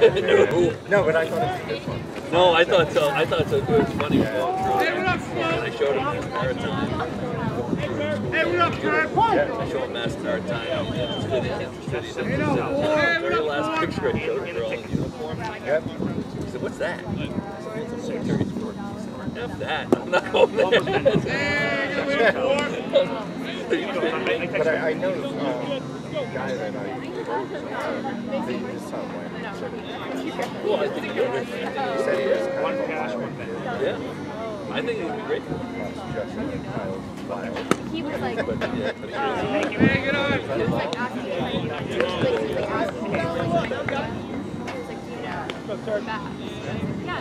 no, but I thought it was a good one. No, I thought so. I thought so. It was funny. Hey, what up, And I showed him his maritime. Hey, what up, Kurt? I showed him Mass Maritime. It's good. It's interesting. He said, the very last picture I showed him, they're all in uniform. Yep. He said, what's that? It's a secretary's court. He said, F that. I'm not going there. but I, I know uh, guy that I wrote, uh, his son went. Well, I think he would. He said he was kind of a wild kid. Yeah. I think it would be great. Just of wild. He was like, But yeah, but um, it he was like asking like, was like asking me, like, was like, you know, bath? Yeah.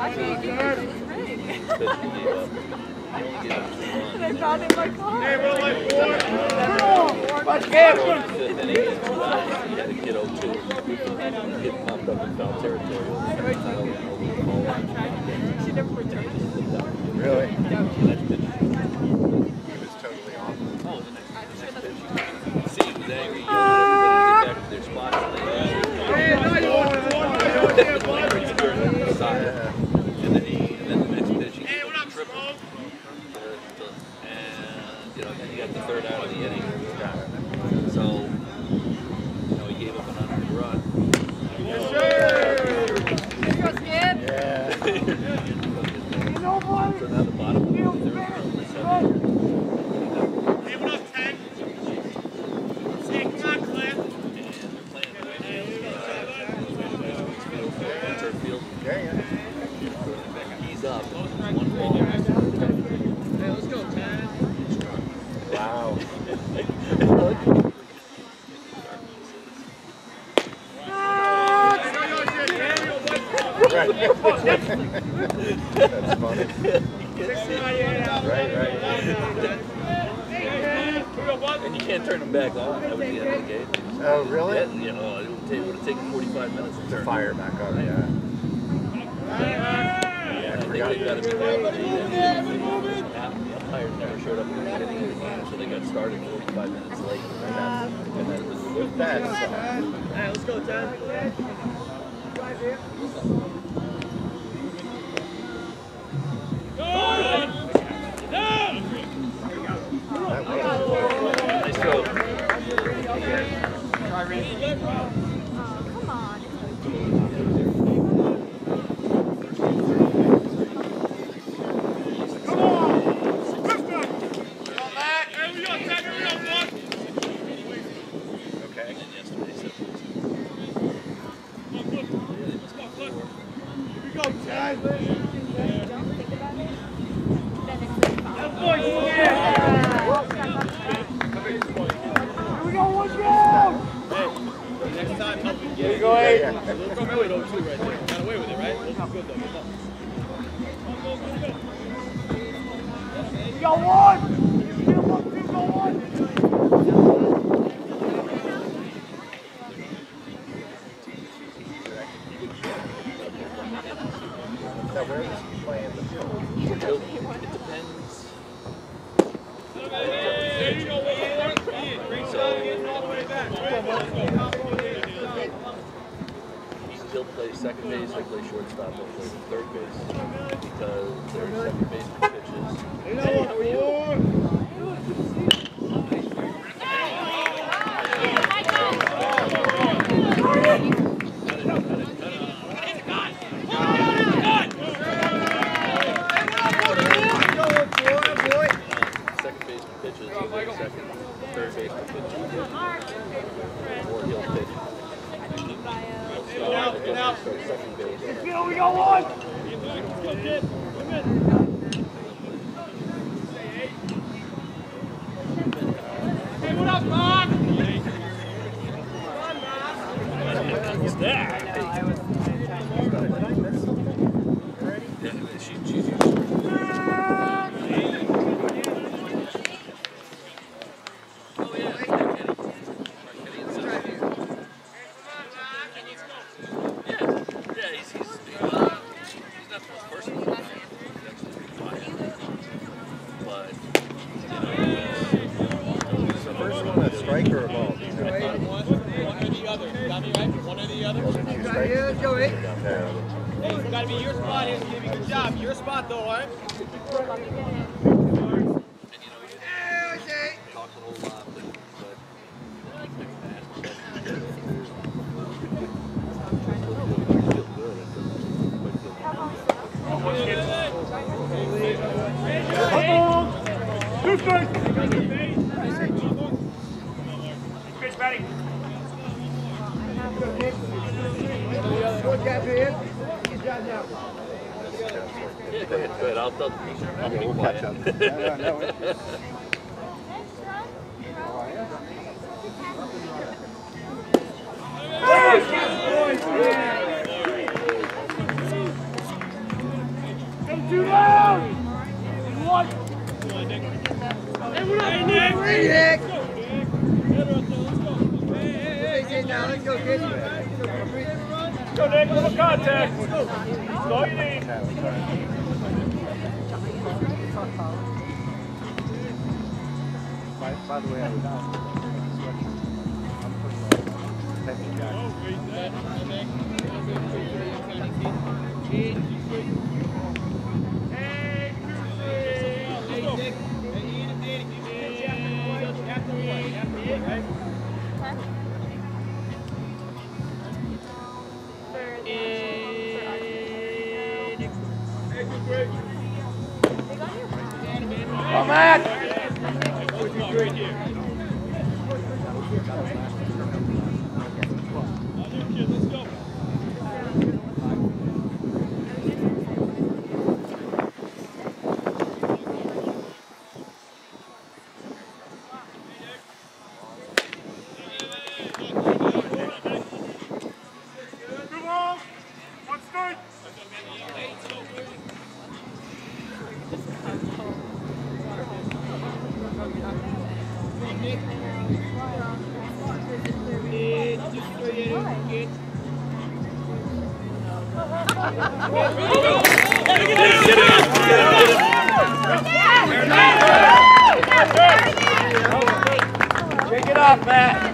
Actually, he was ring. And I found it in my car. Hey, we're like four. Watch he had a kid 02. Kid popped up in foul territory. She never returned. Really? Next pitch. He was totally off. Oh, the next, the next pitch. See, he was angry. He wanted everybody to get back to their spots. And they side. And then he, and then the next pitch, he hey, what up, triple. And, you know, then you got the third out of the inning. So, you know, he gave up an unearned run. Yes, sir. Here you go, Skip. Yeah. So now the bottom of the third field, the seventh. Hey, what up, Ted? Hey, come on, Cliff. And they're playing right Turf field. Yeah, yeah. He's up. One ball. Hey, let's go, Ted. Wow. Right. That's funny. Right, right. And you can't turn them back on. That was the end of the game. Oh, really? Yeah, you know, it would, take, it would have taken 45 minutes to To turn. fire back up, yeah. Yeah, I think forgot they got to be down to eight. Half the umpires never showed up in the beginning of the game, so they got started 45 minutes late. And then it was With that, so, Hey, let's go, Ted. that was, nice throw. Oh, come on. Hey, we got Ted. Here we go, one. okay. And yesterday, so Come on, Cliff. Let's go, Cliff. Here we Your spot, though, all right? And you know, you talk a whole lot, but, but like fast. Yeah, go ahead, go ahead. I'll, I'll, I'll be We'll quiet. catch up. Yeah, no, Go, Nick. Little contact. That's all you need. By, the way, I'm putting on jacket. Move Shake it off, Matt.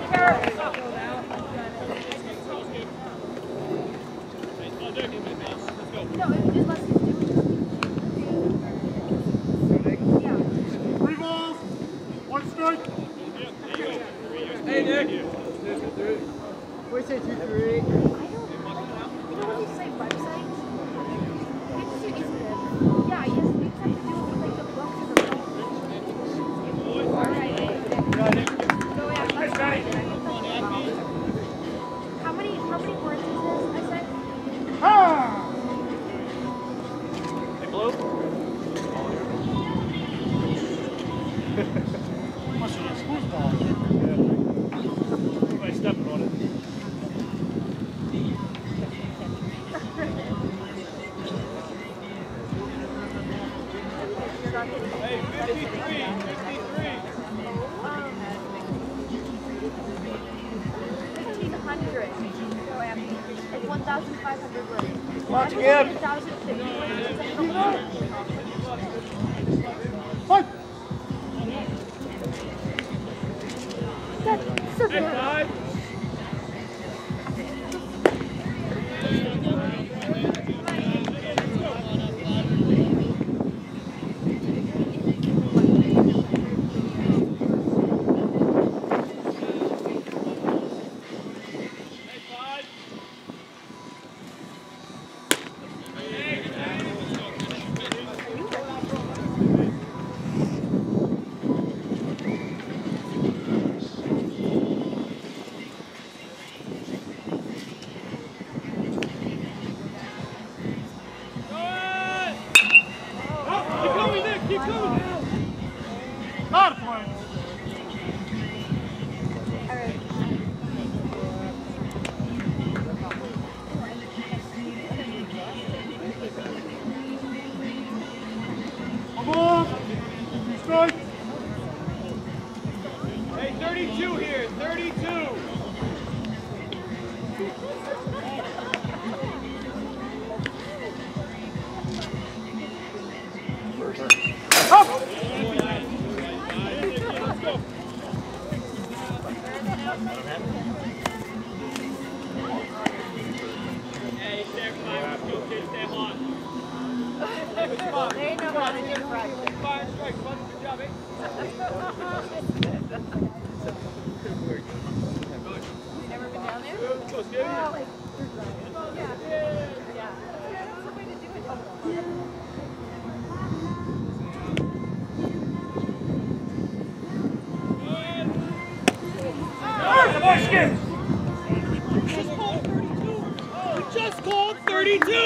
I do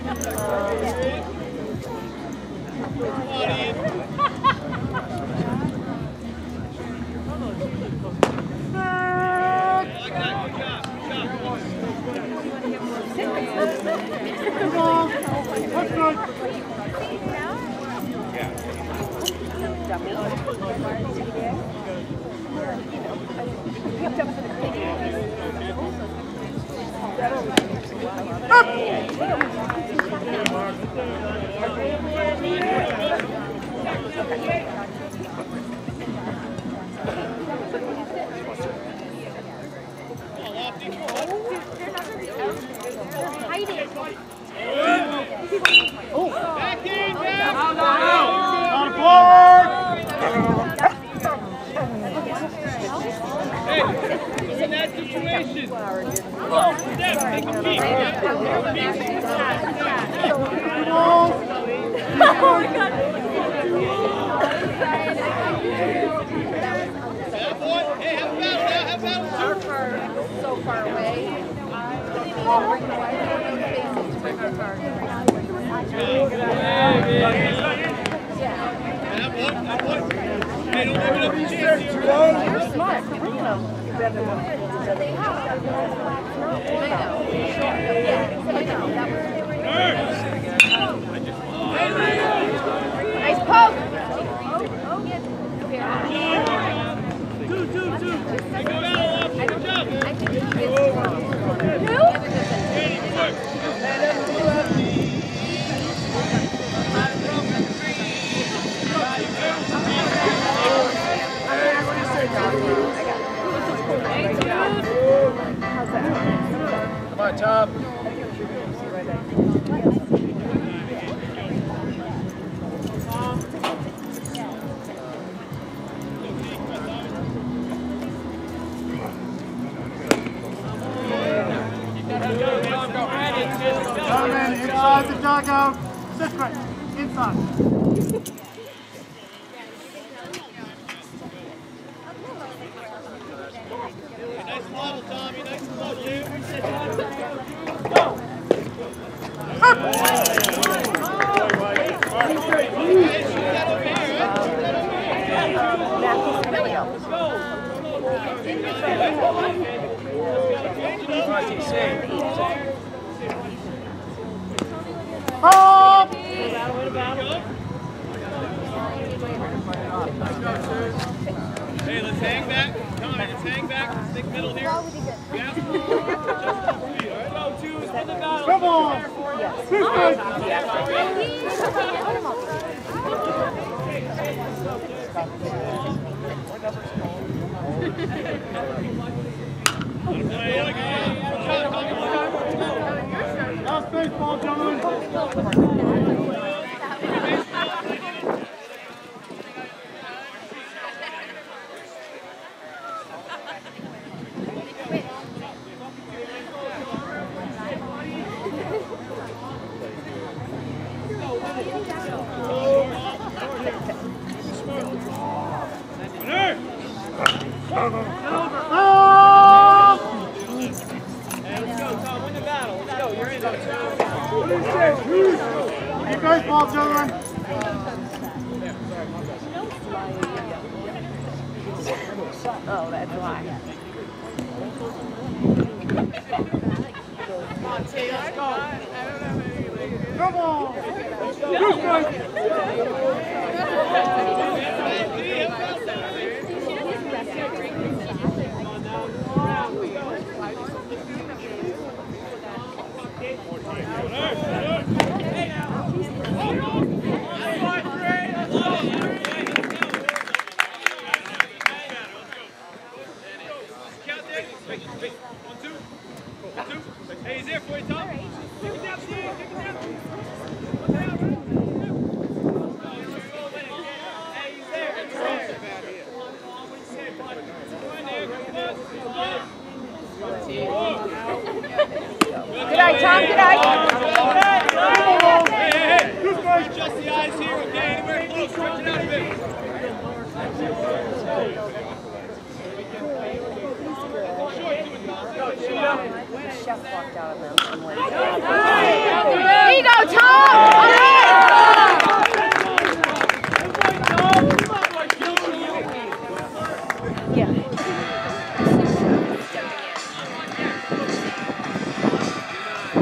Dummy. They're smart, curriculum. Nice poke! top. Last baseball, gentlemen.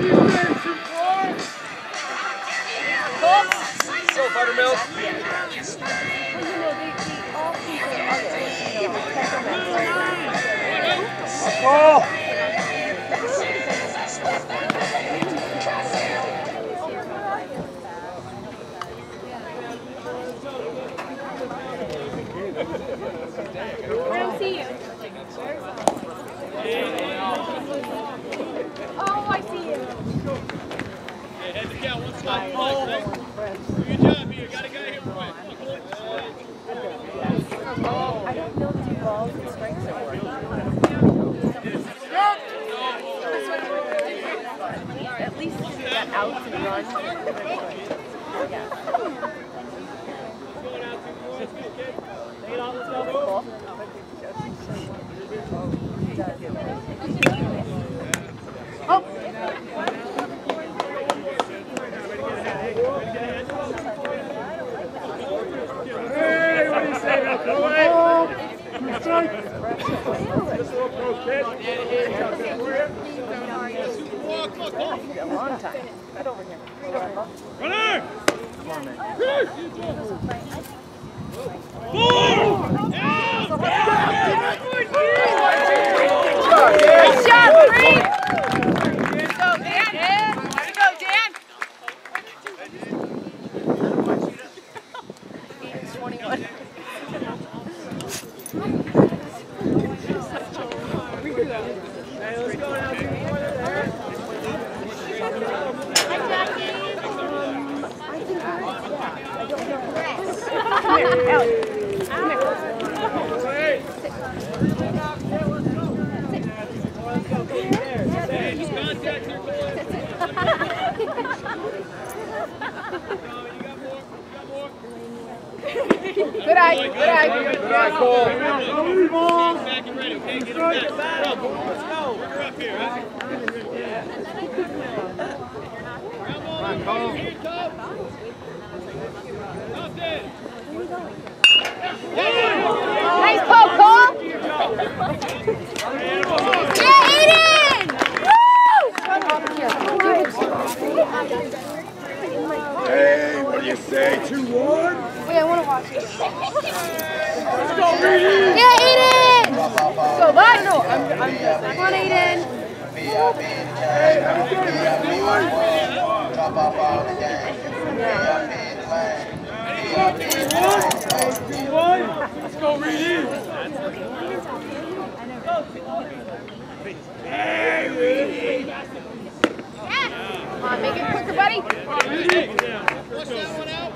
I don't see you. Oh, I see you. Hey, head to count. One slide. Flex, hey. Do your job here. Got a guy here for you. Come on, come on. I don't know the balls and strikes are working. At least you got outs and runs. Yeah. Cool. Hey, what do you say, Bill? Two ball. Two strikes. A long time. Right over here. Runner! Nice shot, Bree! Eight twenty-one. I think, yeah, I don't know. Come here, Alex. Come here. Hey, just contact your goalie. You got more? You got more? Good eye, good eye. Good eye, Cole. Two ball. Back and ready, okay? Get him back. Come on, let's go. Bring her up here, huh? Come on, here, Tom. Nothing. Nice poke, Cole. Yeah, Aiden! Woo! Hey, what do you say? Two one. Wait, I want to watch it. Yeah, Aiden! Go, bud. No, I'm, I'm just. Come on, Aiden. Let's go, Reedy. Come on, make it quicker, buddy. Flush that one out.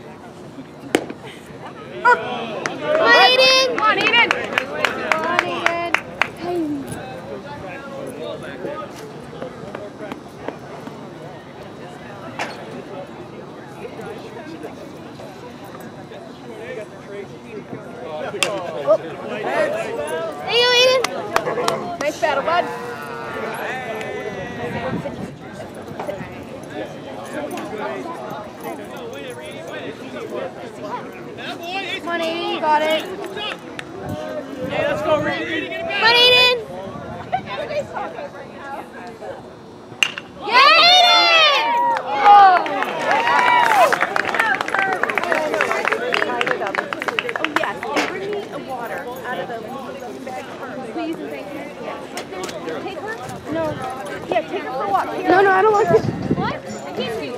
No, no, I don't like it. What? I can't see. you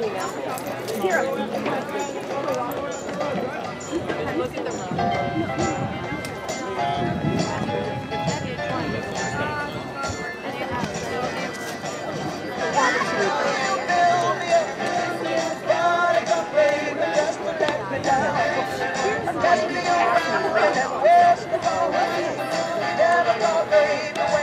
Never go, baby,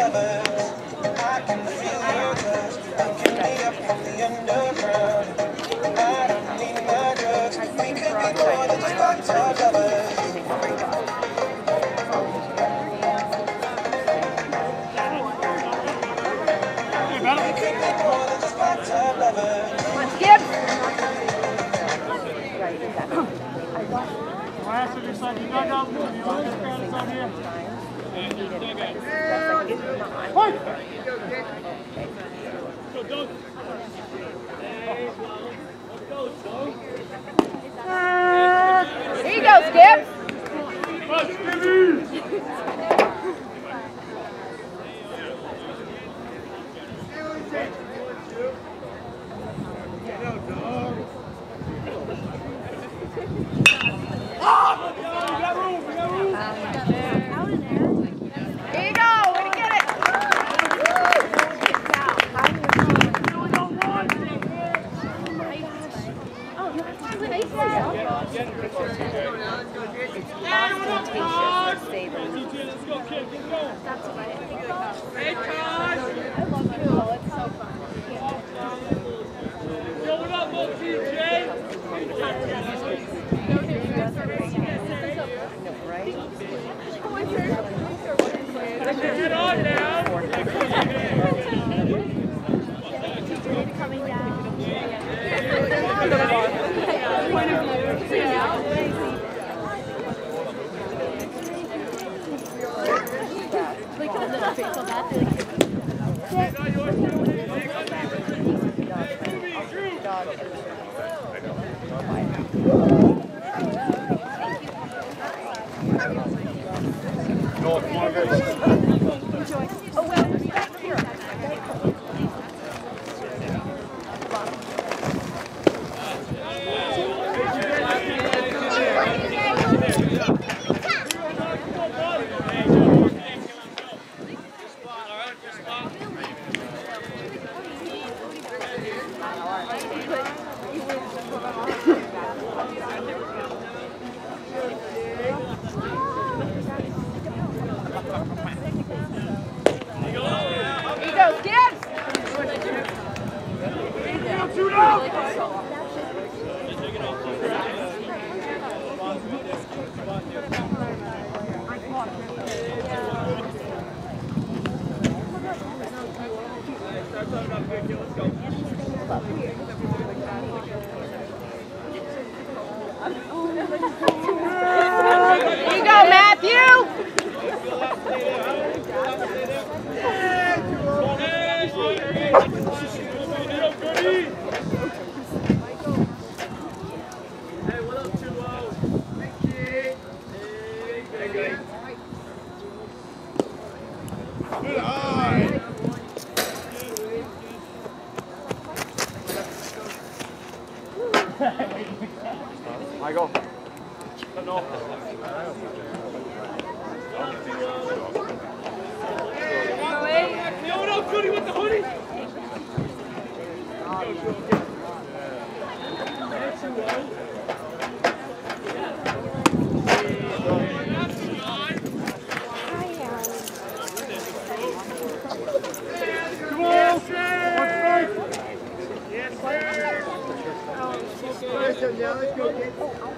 Alabama. Mike. Go, go. There you go, Skip. Peter Bertel. Here you go, Matthew. Hey, what up, 2-0? Michael. Yo, what up, Goody with the hoodie? Come on, Shane! Yes, sir. Listen, now let's go get